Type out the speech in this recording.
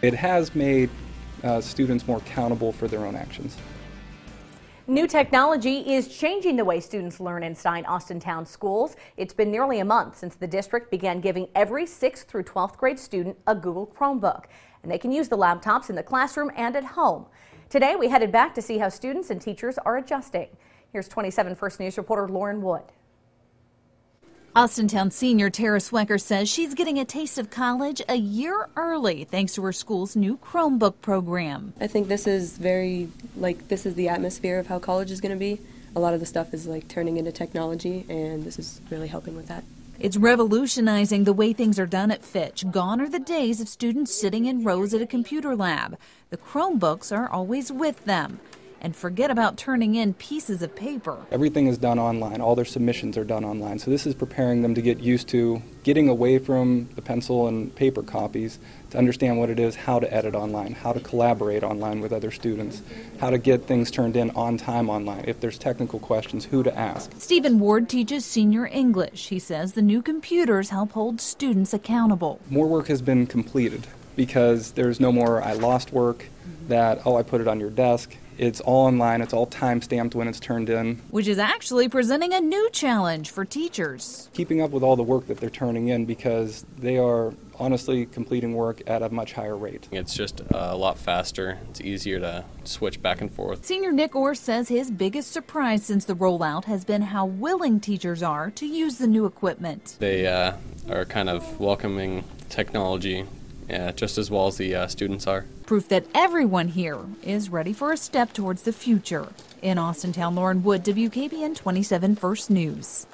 It has made uh, students more accountable for their own actions. New technology is changing the way students learn inside Austintown schools. It's been nearly a month since the district began giving every 6th through 12th grade student a Google Chromebook, and they can use the laptops in the classroom and at home. Today, we headed back to see how students and teachers are adjusting. Here's 27 First News reporter Lauren Wood. Austintown senior Tara Swecker says she's getting a taste of college a year early thanks to her school's new Chromebook program. I think this is very, like, this is the atmosphere of how college is going to be. A lot of the stuff is like turning into technology, and this is really helping with that. It's revolutionizing the way things are done at Fitch. Gone are the days of students sitting in rows at a computer lab. The Chromebooks are always with them and forget about turning in pieces of paper. Everything is done online. All their submissions are done online. So this is preparing them to get used to getting away from the pencil and paper copies to understand what it is, how to edit online, how to collaborate online with other students, how to get things turned in on time online. If there's technical questions, who to ask. Stephen Ward teaches senior English. He says the new computers help hold students accountable. More work has been completed because there's no more I lost work that, oh, I put it on your desk. It's all online, it's all time stamped when it's turned in. Which is actually presenting a new challenge for teachers. Keeping up with all the work that they're turning in because they are honestly completing work at a much higher rate. It's just a lot faster. It's easier to switch back and forth. Senior Nick Orr says his biggest surprise since the rollout has been how willing teachers are to use the new equipment. They uh, are kind of welcoming technology yeah, just as well as the uh, students are. Proof that everyone here is ready for a step towards the future. In Austintown, Lauren Wood, WKBN 27 First News.